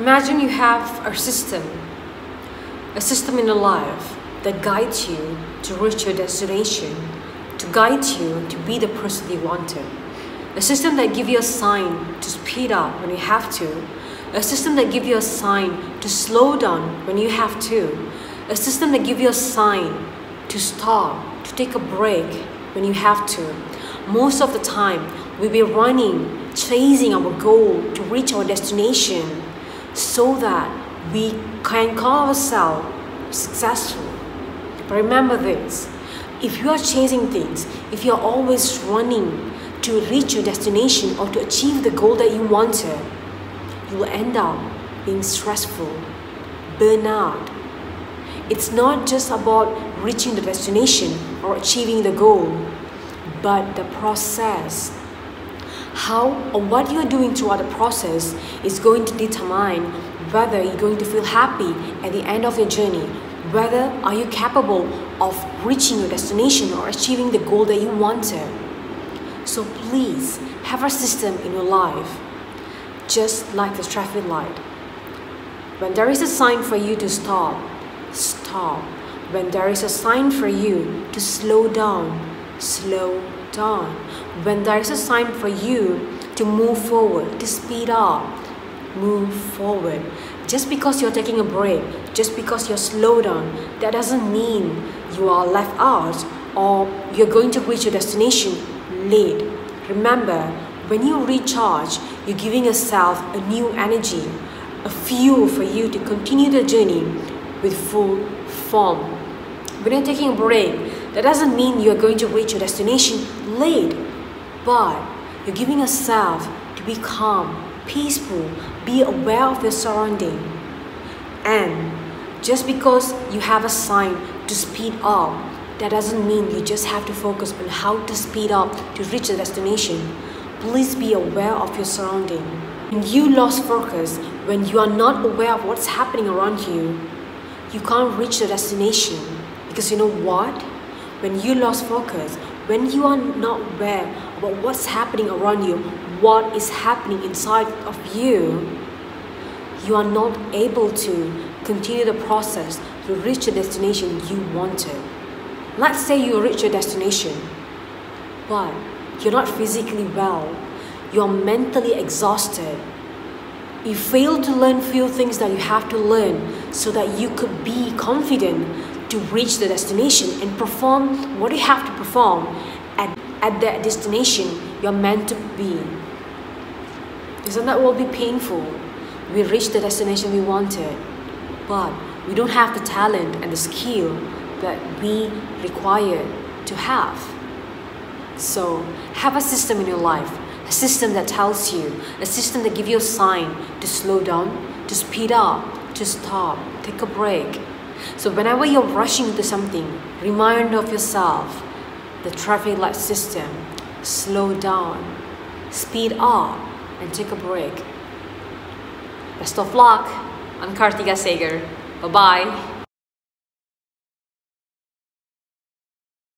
Imagine you have a system, a system in your life that guides you to reach your destination, to guide you to be the person you want to. A system that gives you a sign to speed up when you have to. A system that gives you a sign to slow down when you have to. A system that gives you a sign to stop, to take a break when you have to. Most of the time, we'll be running, chasing our goal to reach our destination so that we can call ourselves successful. But remember this if you are chasing things, if you're always running to reach your destination or to achieve the goal that you wanted, you will end up being stressful, burnout. It's not just about reaching the destination or achieving the goal, but the process how or what you're doing throughout the process is going to determine whether you're going to feel happy at the end of your journey whether are you capable of reaching your destination or achieving the goal that you wanted. So please have a system in your life just like the traffic light. When there is a sign for you to stop stop. When there is a sign for you to slow down slow down when there is a sign for you to move forward, to speed up, move forward. Just because you're taking a break, just because you're slow down, that doesn't mean you are left out or you're going to reach your destination late. Remember, when you recharge, you're giving yourself a new energy, a fuel for you to continue the journey with full form. When you're taking a break, that doesn't mean you're going to reach your destination late, but you're giving yourself to be calm, peaceful, be aware of your surrounding. And just because you have a sign to speed up, that doesn't mean you just have to focus on how to speed up to reach the destination. Please be aware of your surrounding. When you lost focus, when you are not aware of what's happening around you, you can't reach the destination. Because you know what? When you lost focus, when you are not aware about what's happening around you, what is happening inside of you, you are not able to continue the process to reach the destination you wanted. Let's say you reach your destination, but you're not physically well, you're mentally exhausted. You fail to learn few things that you have to learn so that you could be confident to reach the destination and perform what you have to perform at, at that destination you're meant to be. Isn't that will be painful? We reached the destination we wanted, but we don't have the talent and the skill that we require to have. So have a system in your life, a system that tells you, a system that gives you a sign to slow down, to speed up, to stop, take a break, so whenever you're rushing into something, remind of yourself the traffic light system. Slow down, speed up, and take a break. Best of luck. I'm Karthigah Saker. Bye-bye.